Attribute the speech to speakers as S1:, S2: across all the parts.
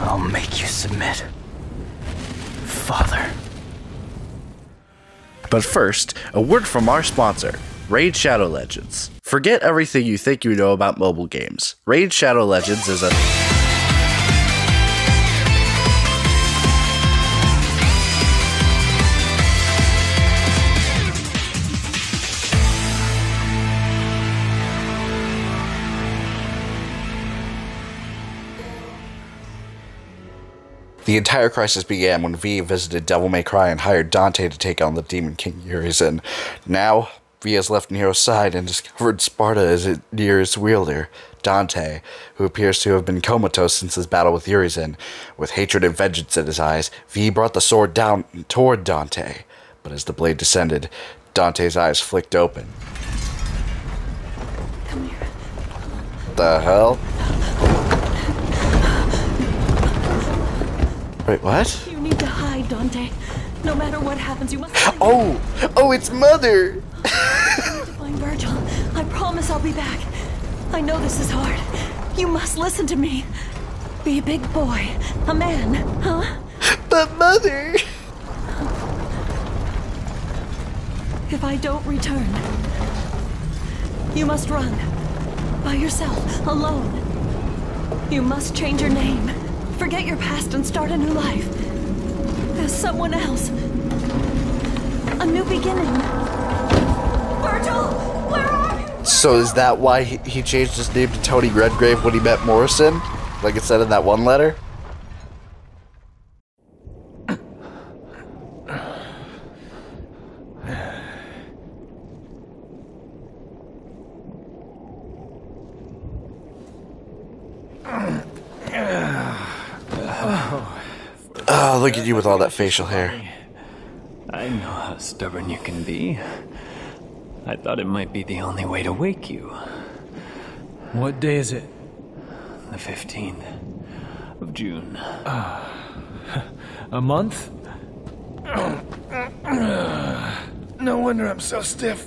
S1: I'll make you submit. Father.
S2: But first, a word from our sponsor, Raid Shadow Legends. Forget everything you think you know about mobile games. Raid Shadow Legends is a The entire crisis began when V visited Devil May Cry and hired Dante to take on the Demon King Urizen. Now, V has left Nero's side and discovered Sparda as Nero's wielder, Dante, who appears to have been comatose since his battle with Urizen. With hatred and vengeance in his eyes, V brought the sword down toward Dante. But as the blade descended, Dante's eyes flicked open.
S3: Come here.
S2: The hell? Wait, what?
S3: You need to hide, Dante. No matter what happens, you must.
S2: Oh! Oh, it's Mother!
S3: Find Vergil. I promise I'll be back. I know this is hard. You must listen to me. Be a big boy. A man, huh?
S2: But Mother!
S3: If I don't return, you must run. By yourself, alone. You must change your name. Forget your past and start a new life. As someone else. A new beginning. Vergil! Where are you?
S2: So is that why he, he changed his name to Tony Redgrave when he met Morrison? Like it said in that one letter? Oh, look at you with all that facial hair.
S1: I know how stubborn you can be. I thought it might be the only way to wake you.
S4: What day is it?
S1: The 15th of June.
S4: Ah, a month?
S5: No wonder I'm so stiff.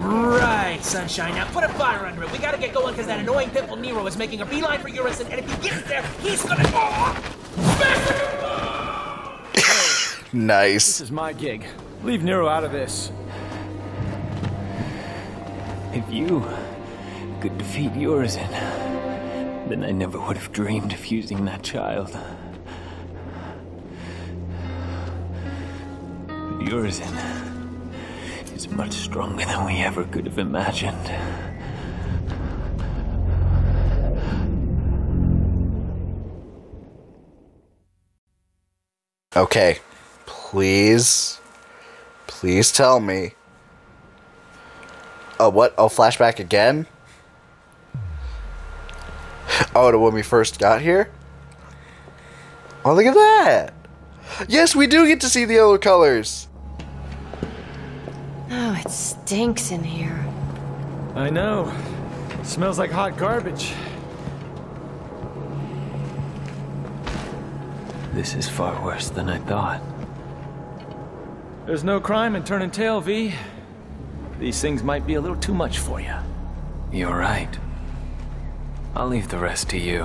S6: Right, Sunshine. Now put a fire under it. We gotta get going because that annoying pimple Nero is making a beeline for Urizen, and if he gets there, he's gonna. Oh!
S2: Nice.
S4: This is my gig. Leave Nero out of this.
S1: If you could defeat Urizen, then I never would have dreamed of using that child. But is much stronger than we ever could have imagined.
S2: Okay. Please. Please tell me. Oh, what? Oh, flashback again? Oh, to when we first got here? Oh, look at that! Yes, we do get to see the other colors!
S7: Oh, it stinks in here.
S4: I know. smells like hot garbage.
S1: This is far worse than I thought.
S4: There's no crime in turning tail, V. These things might be a little too much for you.
S1: You're right. I'll leave the rest to you.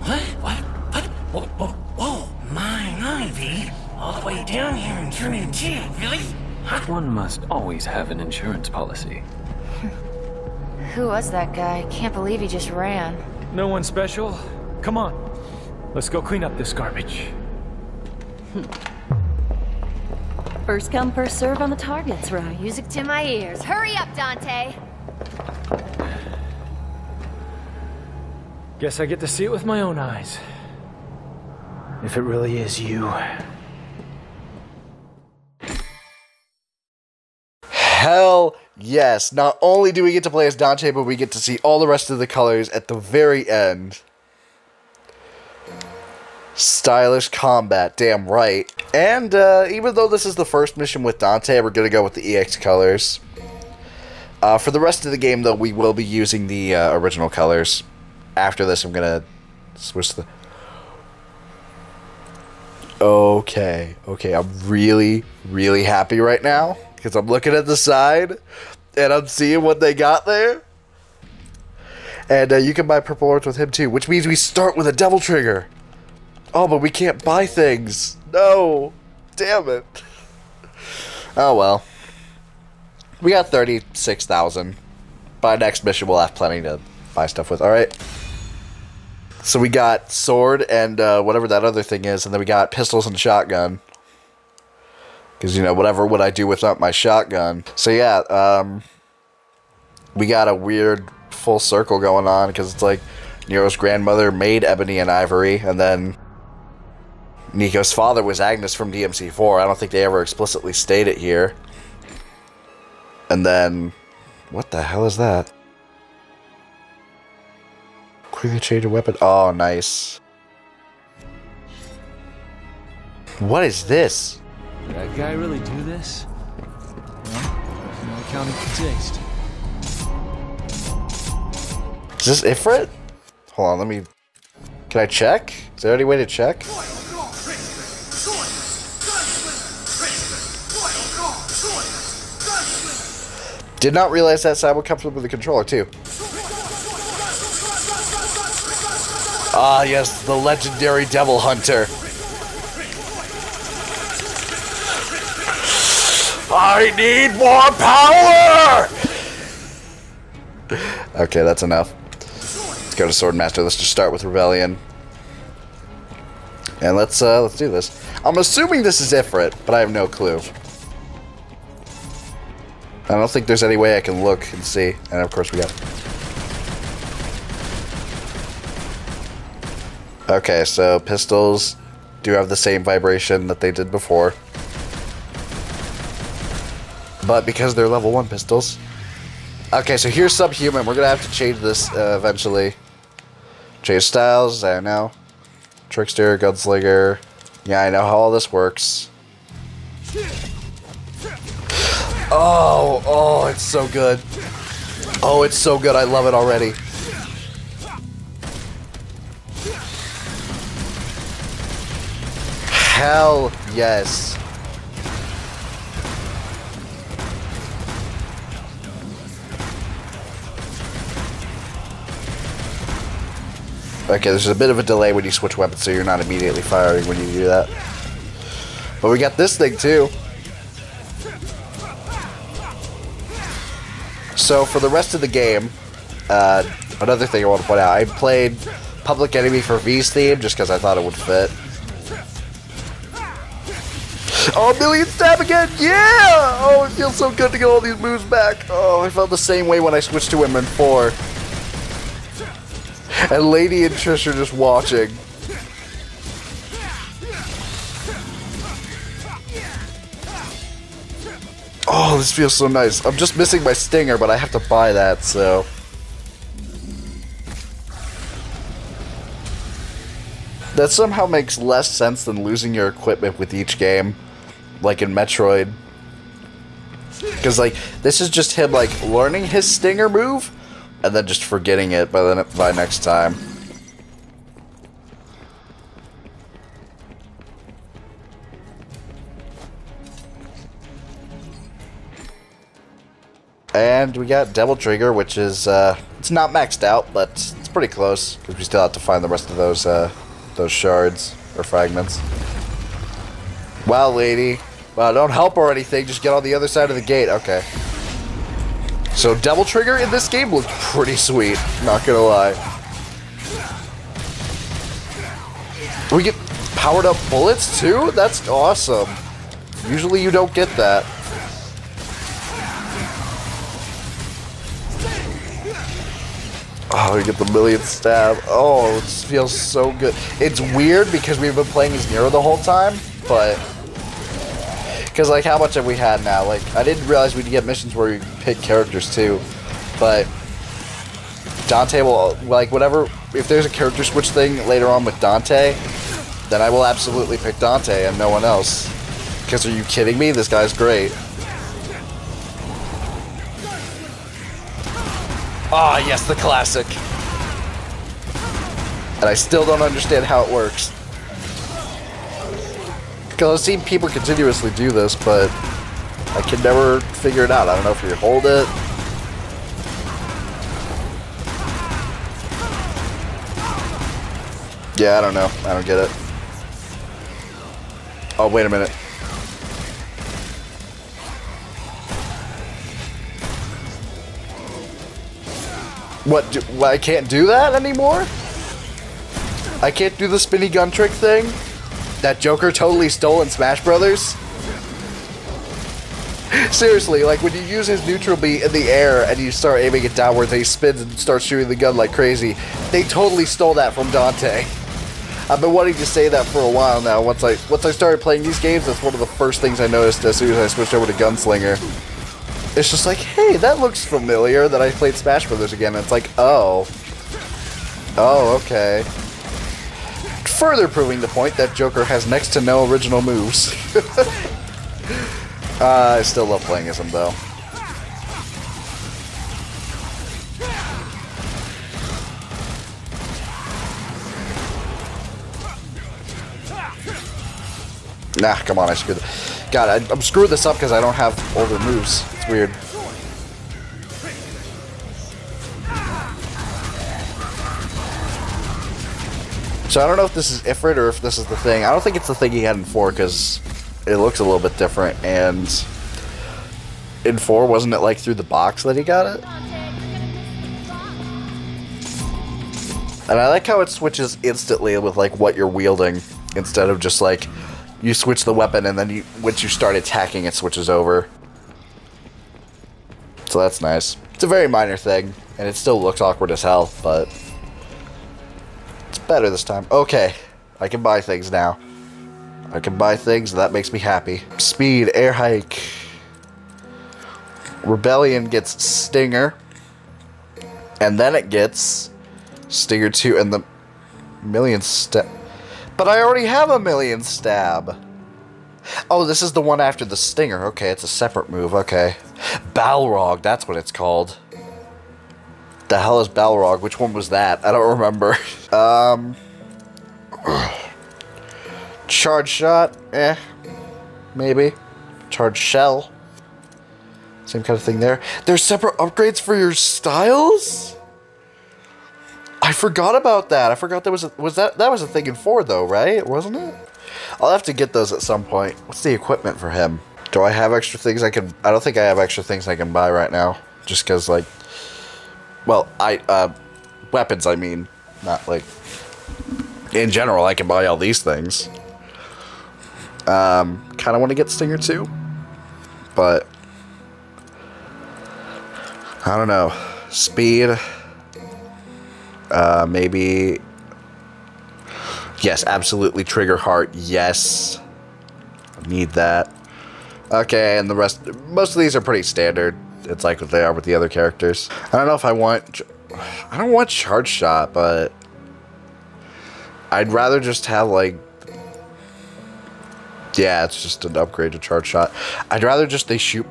S6: What? What? What? Whoa, whoa, whoa. My Ivy. All the way down here and turning tail, really?
S1: One must always have an insurance policy.
S7: Who was that guy? Can't believe he just ran.
S4: No one special? Come on. Let's go clean up this garbage.
S3: First come, first serve on the targets, right?
S7: Music to my ears. Hurry up, Dante!
S4: Guess I get to see it with my own eyes. If it really is you.
S2: Hell yes. Not only do we get to play as Dante, but we get to see all the rest of the colors at the very end. Stylish combat, damn right. And uh, even though this is the first mission with Dante, we're going to go with the EX colors. Uh, for the rest of the game, though, we will be using the uh, original colors. After this, I'm going to switch the... Okay, okay, I'm really, really happy right now. Because I'm looking at the side, and I'm seeing what they got there. And uh, you can buy Purple Orbs with him too, which means we start with a Devil Trigger. Oh, but we can't buy things. No. Damn it. Oh well. We got 36,000. By next mission, we'll have plenty to buy stuff with. Alright. So we got sword and uh, whatever that other thing is, and then we got pistols and shotgun. Because, you know, whatever would I do without my shotgun? So yeah, um, we got a weird full circle going on, because it's like Nero's grandmother made Ebony and Ivory, and then Nico's father was Agnus from DMC4. I don't think they ever explicitly state it here. And then, what the hell is that? Quickly change a weapon. Oh, nice. What is this?
S4: Did that guy really do this? No accounting for taste.
S2: Is this Ifrit? Hold on, let me. Can I check? Is there any way to check? Did not realize that sound would come with the controller too. Ah, yes, the legendary Devil Hunter. I need more power! okay, that's enough. Let's go to Swordmaster. Let's just start with Rebellion. And let's uh, let's do this. I'm assuming this is Ifrit, but I have no clue. I don't think there's any way I can look and see. And of course we got... Okay, so pistols do have the same vibration that they did before. But because they're level 1 pistols... Okay, so here's Subhuman. We're gonna have to change this uh, eventually. Change styles, I know. Trickster, Gunslinger. Yeah, I know how all this works. Oh, oh, it's so good. Oh, it's so good. I love it already. Hell yes. Okay, there's a bit of a delay when you switch weapons, so you're not immediately firing when you do that. But we got this thing too. So for the rest of the game, uh, another thing I want to point out, I played Public Enemy for V's theme just because I thought it would fit. Oh, million stab again! Yeah! Oh, it feels so good to get all these moves back. Oh, I felt the same way when I switched to him in 4. And Lady and Trish are just watching. Oh, this feels so nice. I'm just missing my stinger, but I have to buy that, so... That somehow makes less sense than losing your equipment with each game. Like in Metroid. Because, like, this is just him, like, learning his stinger move, and then just forgetting it by, the, by next time. And we got Devil Trigger, which is, uh, it's not maxed out, but it's pretty close, because we still have to find the rest of those, uh, those shards, or fragments. Wow, lady. Wow, don't help or anything, just get on the other side of the gate. Okay. So Devil Trigger in this game looked pretty sweet, not gonna lie. We get powered up bullets too? That's awesome. Usually you don't get that. Oh, we get the million stab. Oh, it feels so good. It's weird because we've been playing as Nero the whole time, but... Because, like, how much have we had now? Like, I didn't realize we'd get missions where you pick characters, too. But... Dante will, like, whatever... If there's a character switch thing later on with Dante, then I will absolutely pick Dante and no one else. Because are you kidding me? This guy's great. Ah, yes, the classic. And I still don't understand how it works. Because I've seen people continuously do this, but I can never figure it out. I don't know if you hold it. Yeah, I don't know. I don't get it. Oh, wait a minute. What, do, what, I can't do that anymore? I can't do the spinny gun trick thing? That Joker totally stole in Smash Brothers? Seriously, like when you use his neutral beat in the air and you start aiming it downwards and he spins and starts shooting the gun like crazy, they totally stole that from Dante. I've been wanting to say that for a while now. Once I once I started playing these games, that's one of the first things I noticed as soon as I switched over to Gunslinger. It's just like, hey, that looks familiar that I played Smash Brothers again. And it's like, oh. Oh, okay. Further proving the point that Joker has next to no original moves. uh, I still love playing as him, though. Nah, come on, I screwed. God, I, I'm screwing this up because I don't have older moves. Weird. So I don't know if this is Ifrit or if this is the thing. I don't think it's the thing he had in 4 because it looks a little bit different. And in 4, wasn't it like through the box that he got it? And I like how it switches instantly with like what you're wielding instead of just like you switch the weapon and then you once you start attacking it switches over. So that's nice. It's a very minor thing and it still looks awkward as hell, but it's better this time. Okay, I can buy things now. I can buy things and that makes me happy. Speed, air hike. Rebellion gets Stinger. And then it gets Stinger 2 and the Million Stab. But I already have a Million Stab. Oh, this is the one after the Stinger. Okay, it's a separate move. Okay. Balrog, that's what it's called. The hell is Balrog? Which one was that? I don't remember. um... Charge shot? Eh. Maybe. Charge shell? Same kind of thing there. There's separate upgrades for your styles? I forgot about that. I forgot there was a, was that that was a thing in four though, right? Wasn't it? I'll have to get those at some point. What's the equipment for him? Do I have extra things I can? I don't think I have extra things I can buy right now. Just because, like, well, I uh, weapons. I mean, not like in general. I can buy all these things. Um, kind of want to get Stinger too, but I don't know. Speed. Uh, maybe. Yes, absolutely. Trigger heart. Yes. Need that. Okay, and the rest. Most of these are pretty standard. It's like what they are with the other characters. I don't know if I want. I don't want charge shot, but I'd rather just have like. Yeah, it's just an upgrade to charge shot. I'd rather just they shoot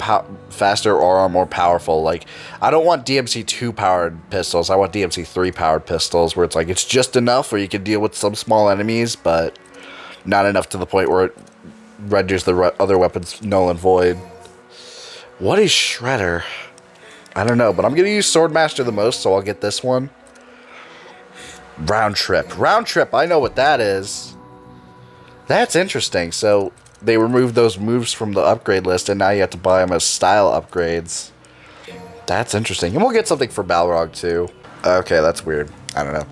S2: faster or are more powerful. Like, I don't want DMC 2 powered pistols. I want DMC 3 powered pistols where it's like it's just enough where you can deal with some small enemies, but not enough to the point where it renders the other weapons null and void. What is Shredder? I don't know, but I'm going to use Swordmaster the most, so I'll get this one. Round Trip. Round Trip, I know what that is. That's interesting. So they removed those moves from the upgrade list, and now you have to buy them as style upgrades. That's interesting. And we'll get something for Balrog, too. Okay, that's weird. I don't know.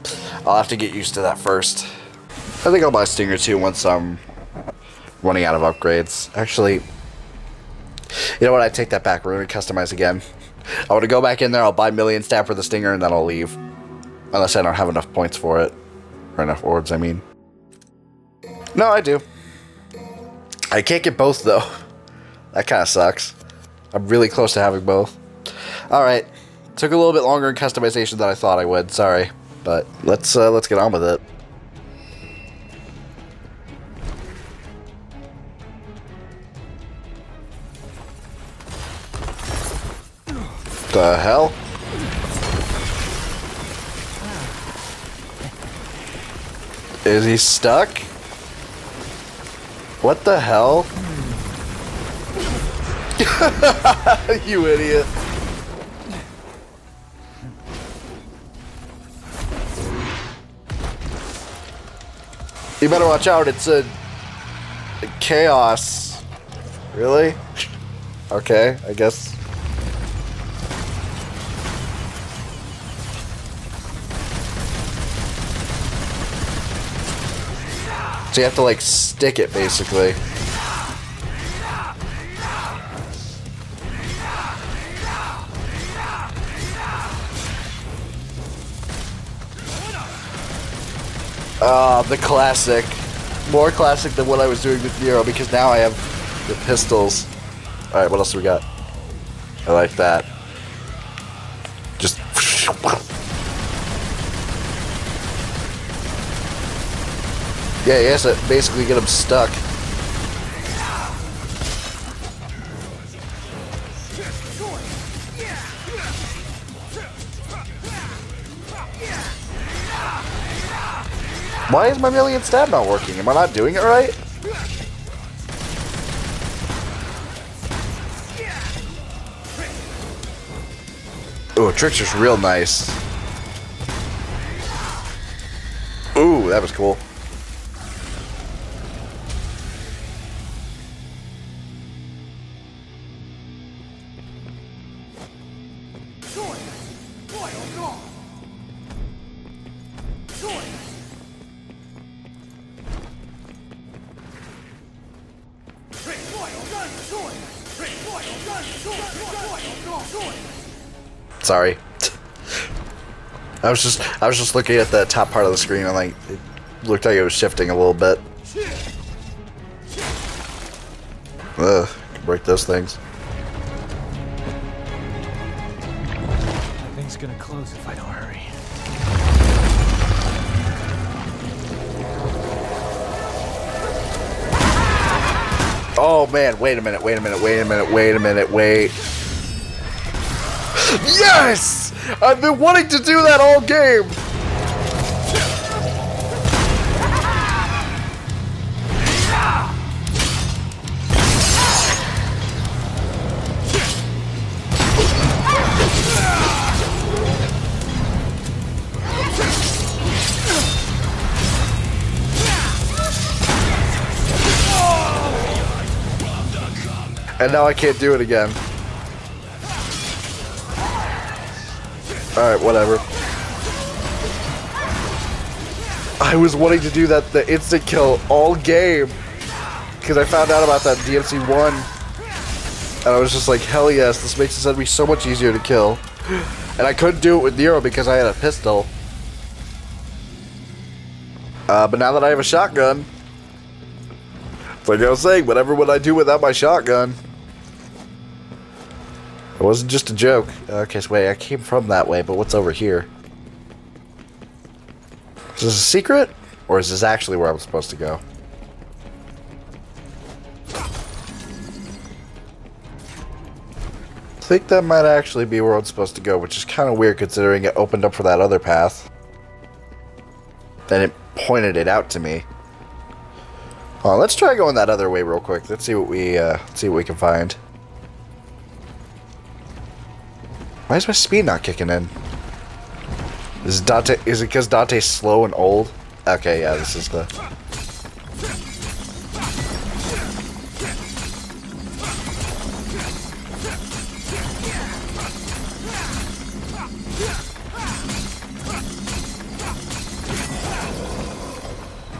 S2: I'll have to get used to that first. I think I'll buy Stinger too, once I'm running out of upgrades. Actually, you know what? I take that back. We're going to customize again. I want to go back in there. I'll buy Million Stab for the Stinger, and then I'll leave. Unless I don't have enough points for it. Or enough orbs, I mean. No, I do. I can't get both though. That kind of sucks. I'm really close to having both. Alright. Took a little bit longer in customization than I thought I would. Sorry. But let's uh, let's get on with it. The hell? Is he stuck? What the hell? you idiot. You better watch out, it's a Chaos. Really? Okay, I guess. So you have to like stick it basically. Ah, the classic. More classic than what I was doing with Nero because now I have the pistols. Alright, what else do we got? I like that. Just. Yeah, he has to basically get him stuck. Why is my million stab not working? Am I not doing it right? Ooh, Trickster's real nice. Ooh, that was cool. Sorry. I was just I was just looking at the top part of the screen and like it looked like it was shifting a little bit. Ugh, can break those things.
S4: That thing's gonna close if I don't hurry.
S2: Oh man, wait a minute, wait a minute, wait a minute, wait a minute, wait. Yes! I've been wanting to do that all game! And now I can't do it again. Alright, whatever. I was wanting to do that, the instant kill, all game. Because I found out about that DMC 1. And I was just like, hell yes, this makes this enemy so much easier to kill. And I couldn't do it with Nero because I had a pistol. Uh, but now that I have a shotgun, it's like I was saying, whatever would I do without my shotgun? It wasn't just a joke. Okay, so wait, I came from that way, but what's over here? Is this a secret? Or is this actually where I'm supposed to go? I think that might actually be where I'm supposed to go, which is kind of weird considering it opened up for that other path. Then it pointed it out to me. Let's try going that other way real quick. Let's see what we uh, see what we can find. Why is my speed not kicking in? Is Dante? Is it because Dante's slow and old? Okay, yeah, this is the.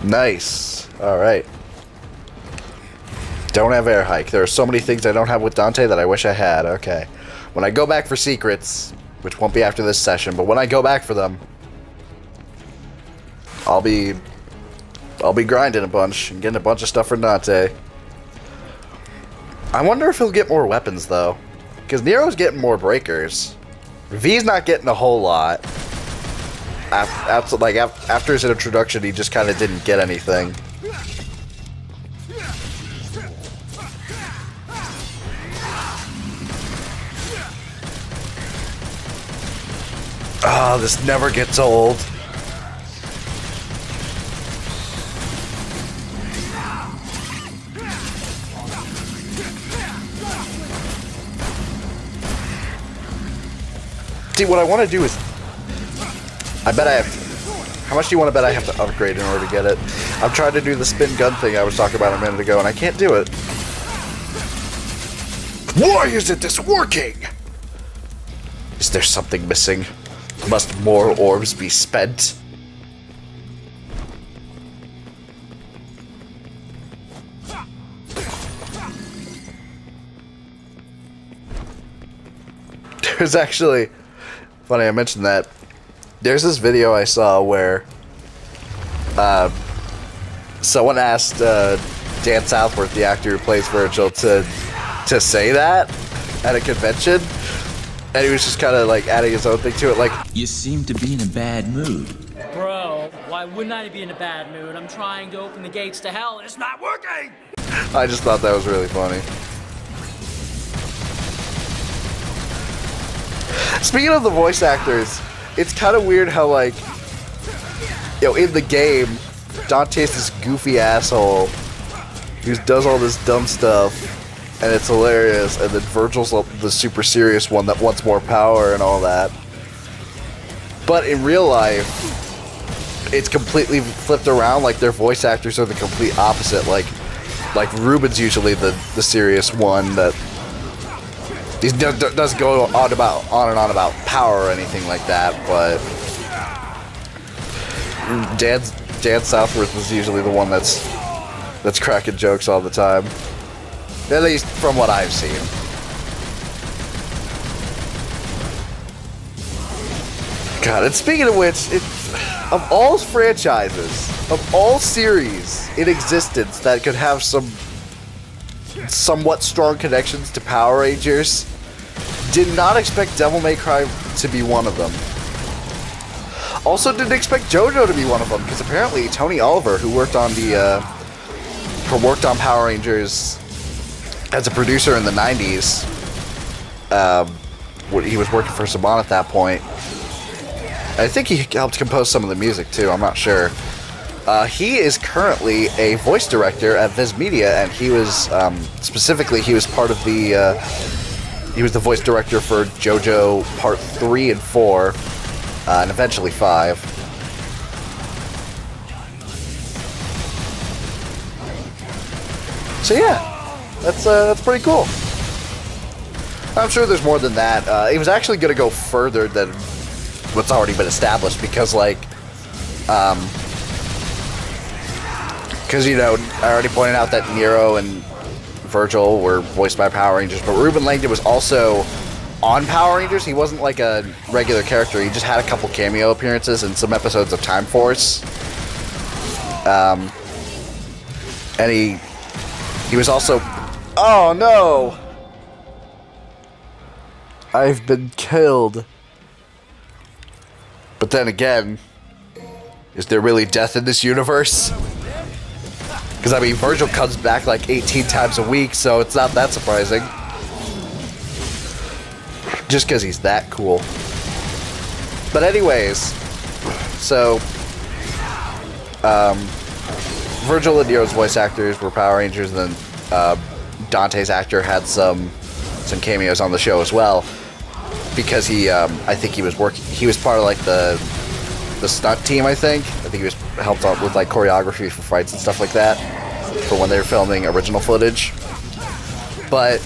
S2: Nice. All right. Don't have air hike. There are so many things I don't have with Dante that I wish I had. Okay. When I go back for secrets, which won't be after this session, but when I go back for them, I'll be I'll be grinding a bunch and getting a bunch of stuff for Dante. I wonder if he'll get more weapons though. Because Nero's getting more breakers. V's not getting a whole lot. After, like after his introduction, he just kind of didn't get anything. Oh, this never gets old. See, what I want to do is... I bet I have... How much do you want to bet I have to upgrade in order to get it? I'm trying to do the spin gun thing I was talking about a minute ago, and I can't do it. Why isn't this working? Is there something missing? Must more orbs be spent? There's actually funny I mentioned that. There's this video I saw where uh, someone asked uh, Dan Southworth, the actor who plays Vergil, to to say that at a convention, and he was just kind of like adding his own thing to it, like
S8: You seem to be in a bad mood.
S9: Bro, why wouldn't I be in a bad mood? I'm trying to open the gates to hell and it's not working!
S2: I just thought that was really funny. Speaking of the voice actors, it's kind of weird how like, you know, in the game, Dante's this goofy asshole who does all this dumb stuff, and it's hilarious. And then Vergil's the super serious one that wants more power and all that. But in real life, it's completely flipped around. Like their voice actors are the complete opposite. Like, like Reuben's usually the the serious one that he do- do- doesn't go on about on and on about power or anything like that. But Dan Dan Southworth was usually the one that's that's cracking jokes all the time. At least from what I've seen. God, and speaking of which, it, of all franchises, of all series in existence that could have some somewhat strong connections to Power Rangers, did not expect Devil May Cry to be one of them. Also, didn't expect JoJo to be one of them because apparently Tony Oliver, who worked on the uh, who worked on Power Rangers as a producer in the '90s, um, he was working for Saban at that point. I think he helped compose some of the music too. I'm not sure. Uh, he is currently a voice director at Viz Media, and he was um, specifically he was part of the uh, he was the voice director for JoJo Part Three and Four, uh, and eventually Five. So yeah, that's uh, that's pretty cool. I'm sure there's more than that. Uh, it was actually going to go further than what's already been established because, like, um, because you know, I already pointed out that Nero and Vergil were voiced by Power Rangers, but Reuben Langdon was also on Power Rangers. He wasn't like a regular character. He just had a couple cameo appearances in some episodes of Time Force. Um, and he he was also. Oh no! I've been killed. But then again, is there really death in this universe? Because, I mean, Vergil comes back like 18 times a week, so it's not that surprising. Just because he's that cool. But, anyways, so. Um, Vergil and Nero's voice actors were Power Rangers, and then uh, Dante's actor had some some cameos on the show as well because he um, I think he was working he was part of like the the stunt team I think. I think he was helped out with like choreography for fights and stuff like that for when they were filming original footage. But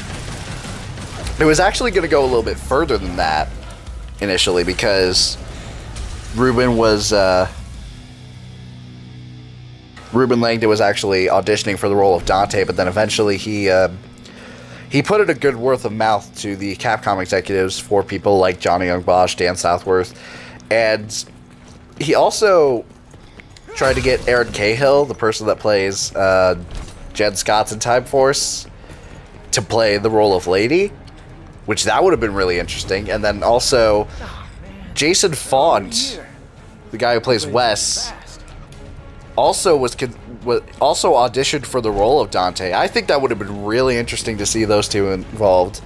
S2: it was actually going to go a little bit further than that initially because Reuben was uh, Reuben Langdon was actually auditioning for the role of Dante but then eventually he uh, he put in a good worth of mouth to the Capcom executives for people like Johnny Yong Bosch, Dan Southworth, and he also tried to get Erin Cahill, the person that plays uh, Jen Scotts in Time Force, to play the role of Lady, which that would have been really interesting. And then also Jason Faunt, the guy who plays Wes, also was con- wa- also auditioned for the role of Dante. I think that would have been really interesting to see those two involved.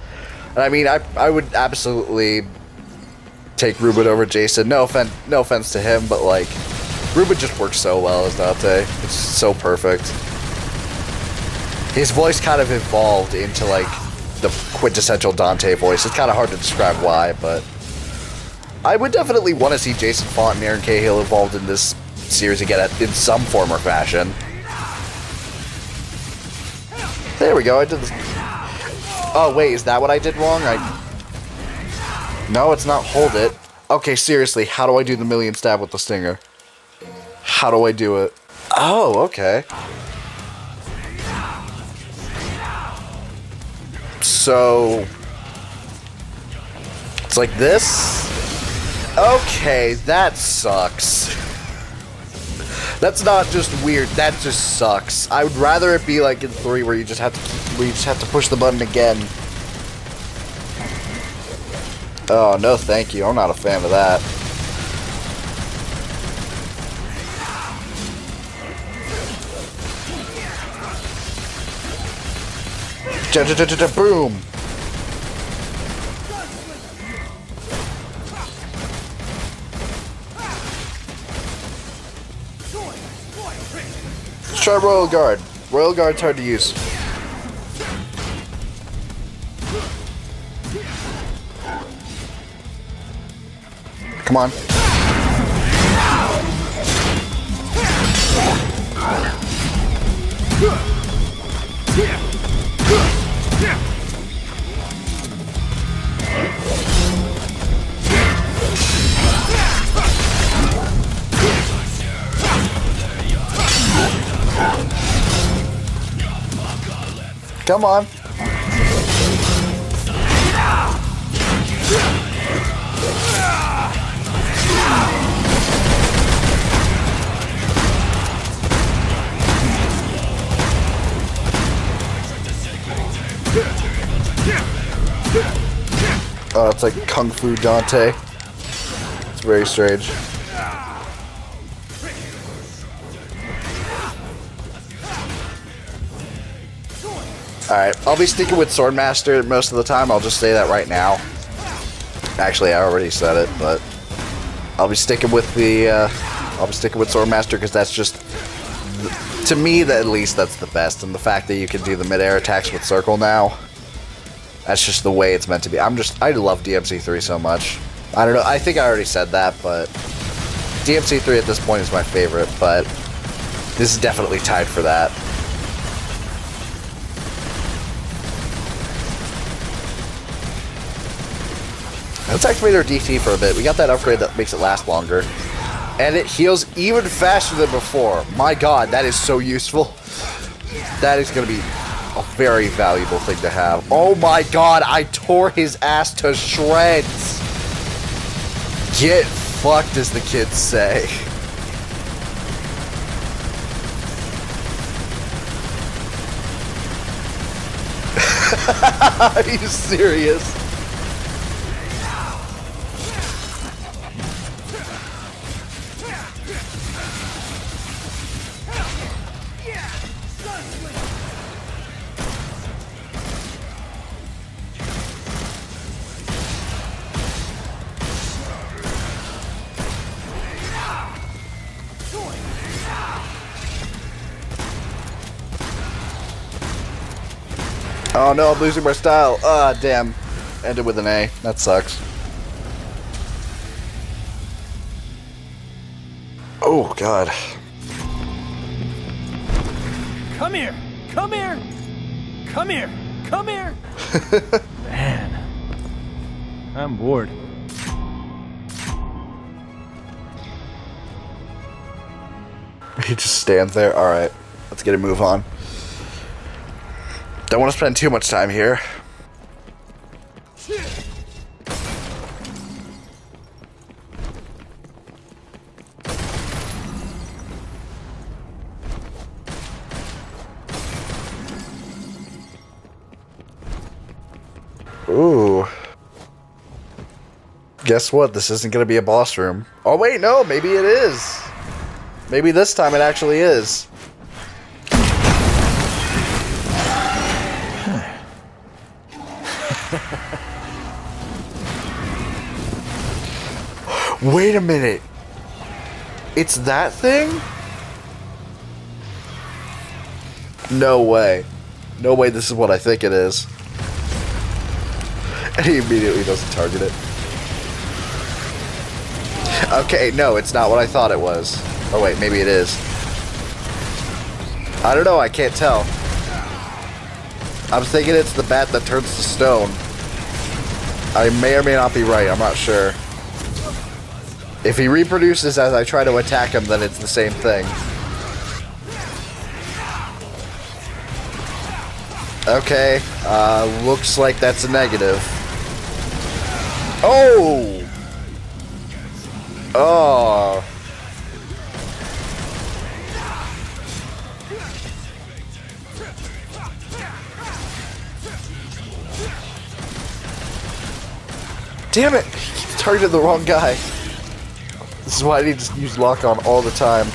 S2: And I mean, I I would absolutely take Reuben over Jason. No offense, no offense to him, but like Reuben just works so well as Dante. It's so perfect. His voice kind of evolved into like the quintessential Dante voice. It's kind of hard to describe why, but I would definitely want to see Jason Faunt and Erin Cahill involved in this series at in some form or fashion. There we go. I did this. Oh wait, is that what I did wrong? I. No, it's not. Hold it. Okay, seriously, how do I do the million stab with the stinger? How do I do it? Oh, okay. So it's like this. Okay, that sucks. That's not just weird. That just sucks. I would rather it be like in three, where you just have to where you just have to push the button again. Oh no, thank you. I'm not a fan of that. Boom! Try Royal Guard. Royal Guard's hard to use. Come on. Come on. Oh, it's like Kung Fu Dante. It's very strange. Alright, I'll be sticking with Swordmaster most of the time. I'll just say that right now. Actually, I already said it, but I'll be sticking with the, uh, I'll be sticking with Swordmaster because that's just, to me, that at least that's the best. And the fact that you can do the mid-air attacks with Circle now, that's just the way it's meant to be. I'm just, I love DMC3 so much. I don't know, I think I already said that, but DMC3 at this point is my favorite, but this is definitely tied for that. Let's activate our DT for a bit. We got that upgrade that makes it last longer. And it heals even faster than before. My god, that is so useful. That is going to be a very valuable thing to have. Oh my god, I tore his ass to shreds. Get fucked, as the kids say. Are you serious? Oh no, I'm losing my style. Ah, damn. Ended with an A. That sucks. Oh, God.
S4: Come here! Come here! Come here! Come here! Man. I'm bored.
S2: He just stands there. Alright, let's get a move on. Don't want to spend too much time here. Ooh. Guess what? This isn't going to be a boss room. Oh, wait, no. Maybe it is. Maybe this time it actually is. Wait a minute. It's that thing? No way. No way this is what I think it is. And he immediately doesn't target it. Okay, no, it's not what I thought it was. Oh wait, maybe it is. I don't know, I can't tell. I'm thinking it's the bat that turns to stone. I may or may not be right, I'm not sure. If he reproduces as I try to attack him, then it's the same thing. Okay, uh, looks like that's a negative. Oh! Oh! Damn it! He targeted the wrong guy. This is why I need to use lock on all the time.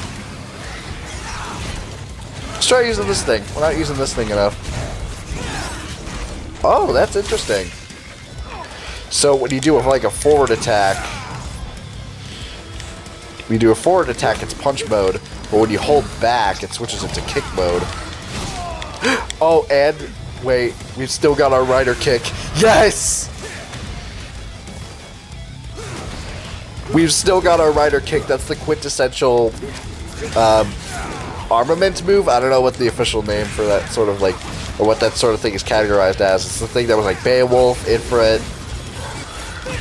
S2: Let's try using this thing. We're not using this thing enough. Oh, that's interesting. So when you do with like a forward attack, you do a forward attack, it's punch mode. But when you hold back, it switches into kick mode. oh, and wait, we've still got our rider kick. Yes! We've still got our rider kick. That's the quintessential um, armament move. I don't know what the official name for that sort of like, or what that sort of thing is categorized as. It's the thing that was like Beowulf, Ifrit,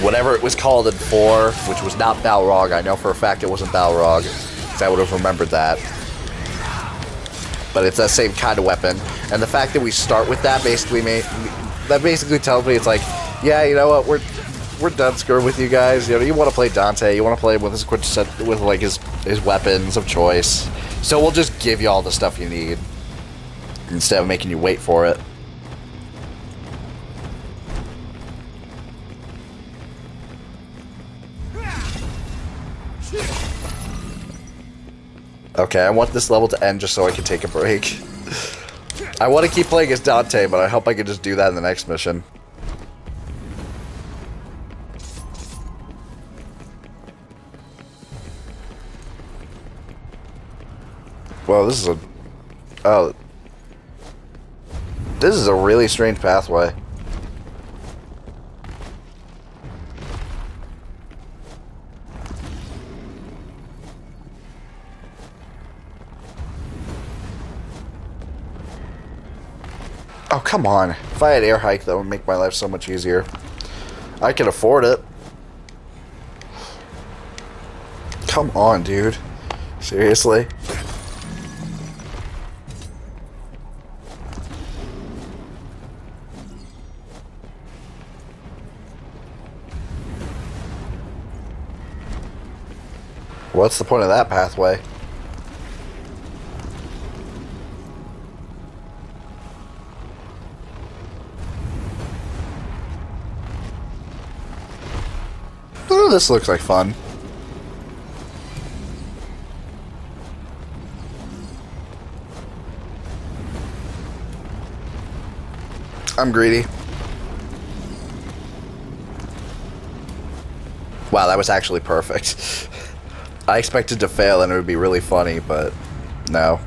S2: whatever it was called in 4, which was not Balrog. I know for a fact it wasn't Balrog, because I would have remembered that. But it's that same kind of weapon. And the fact that we start with that basically made, that basically tells me it's like, yeah, you know what, we're we're done screwing with you guys. You know, you want to play Dante, you want to play with his set with like his his weapons of choice. So we'll just give you all the stuff you need instead of making you wait for it. Okay, I want this level to end just so I can take a break. I want to keep playing as Dante, but I hope I can just do that in the next mission. Well, this is a... Oh. This is a really strange pathway. Oh, come on. If I had air hike, that would make my life so much easier. I can afford it. Come on, dude. Seriously? What's the point of that pathway? Oh, this looks like fun. I'm greedy. Wow, that was actually perfect. I expected to fail and it would be really funny, but no.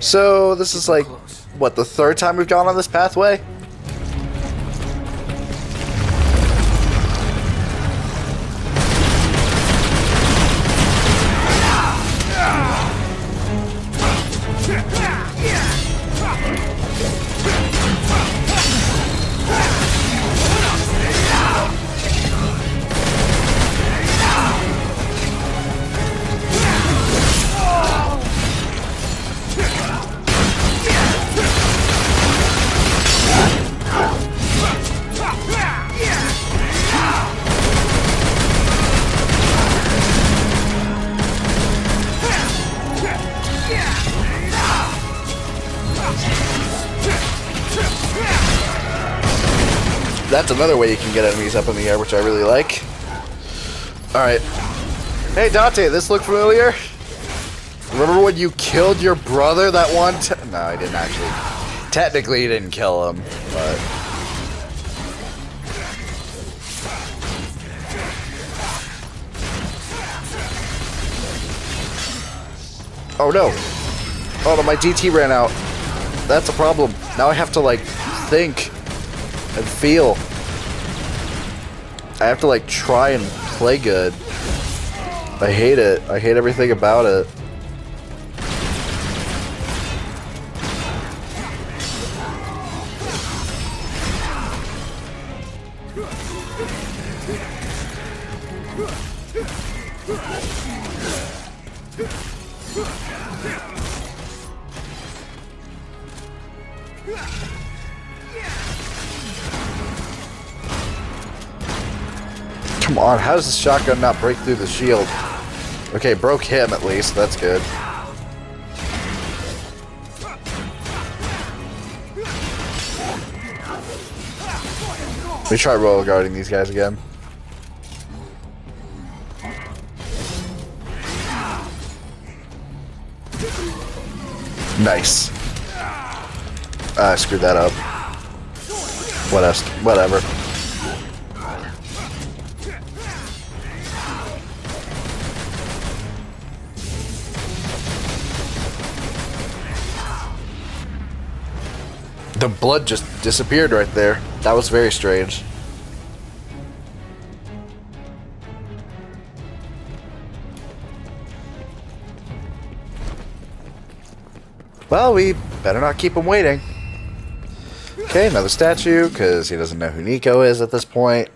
S2: So, this is like, what, the third time we've gone on this pathway? Another way you can get enemies up in the air, which I really like. Alright. Hey Dante, this look familiar? Remember when you killed your brother that one? No, I didn't actually. Technically, you didn't kill him, but... Oh no! Oh no, my DT ran out. That's a problem. Now I have to, like, think and feel. I have to, like, try and play good. I hate it. I hate everything about it. On, how does the shotgun not break through the shield? Okay, broke him at least, that's good. Let me try royal guarding these guys again. Nice. Ah, I screwed that up. What else? Whatever. Blood just disappeared right there. That was very strange. Well, we better not keep him waiting. Okay, another statue, because he doesn't know who Nico is at this point.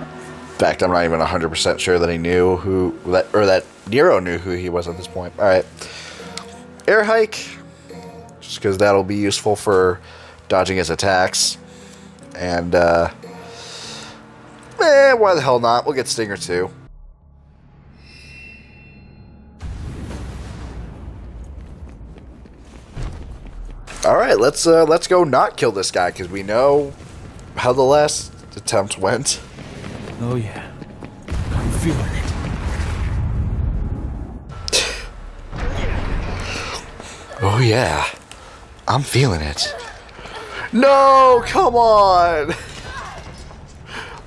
S2: In fact, I'm not even 100% sure that he knew who, that, or that Nero knew who he was at this point. Alright. Air hike, just because that'll be useful for dodging his attacks. And, uh, eh, why the hell not? We'll get Stinger too. All right, let's uh, let's go not kill this guy because we know how the last attempt went.
S4: Oh yeah, I'm feeling it.
S2: Oh yeah, I'm feeling it. No, come on,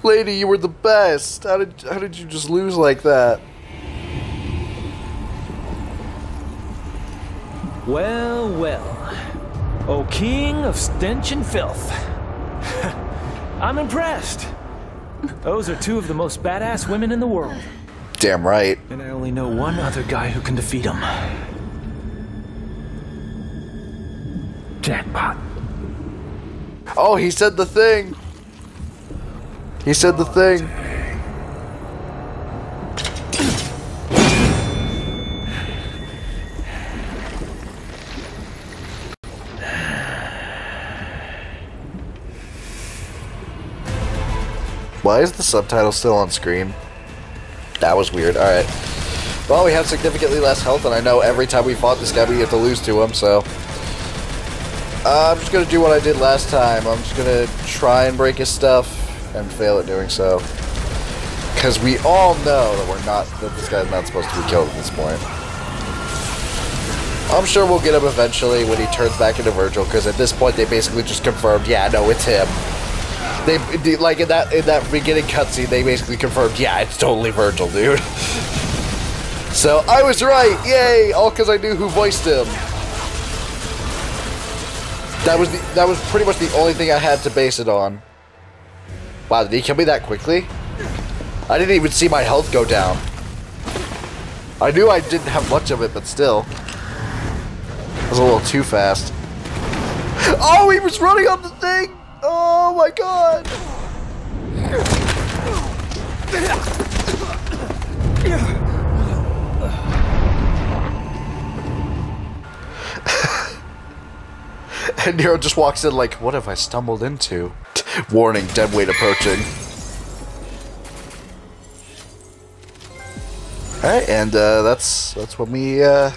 S2: lady, you were the best. How did how did you just lose like that?
S4: Well, well. O king of stench and filth. I'm impressed. Those are two of the most badass women in the world.
S2: Damn right.
S4: And I only know one other guy who can defeat them. Jackpot.
S2: Oh, he said the thing. He said the thing. Why is the subtitle still on screen? That was weird. Alright. Well, we have significantly less health, and I know every time we fought this guy, we have to lose to him, so... Uh, I'm just gonna do what I did last time. I'm just gonna try and break his stuff, and fail at doing so. Because we all know that we're not, that this guy's not supposed to be killed at this point. I'm sure we'll get him eventually when he turns back into Vergil, because at this point they basically just confirmed, yeah, no, it's him. They like in that in that beginning cutscene, they basically confirmed, yeah, it's totally Vergil, dude. so I was right, yay! All because I knew who voiced him. That was the that was pretty much the only thing I had to base it on. Wow, did he kill me that quickly? I didn't even see my health go down. I knew I didn't have much of it, but still. It was a little too fast. Oh, he was running on the thing! Oh my god! And Nero just walks in like, what have I stumbled into? Warning, dead weight approaching. Alright, and uh, that's that's when we uh,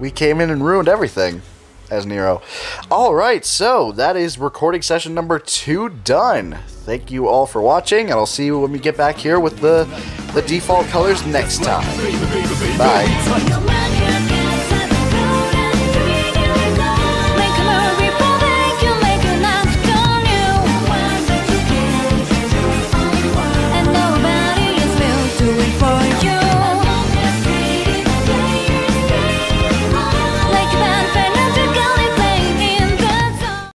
S2: we came in and ruined everything as Nero. All right, so that is recording session number two done. Thank you all for watching, and I'll see you when we get back here with the the default colors next time. Bye.